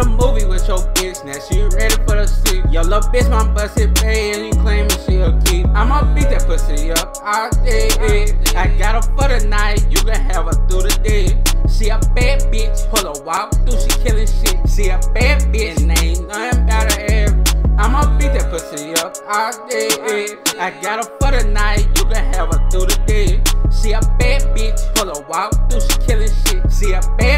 a movie with your bitch, now she ready for the sleep. Yo, little bitch, my busted pay, and you claiming she a keep. I'ma beat that pussy up, I did it. I got her for the night, you can have her through the day. She a bad bitch, pull her walk through, she killing shit. She a bad bitch, and ain't nothing about her ever. I'ma beat that pussy up all it. I got her for the night, you can have her through the day. She a bad bitch, pull her walk through, she killing shit. She a bad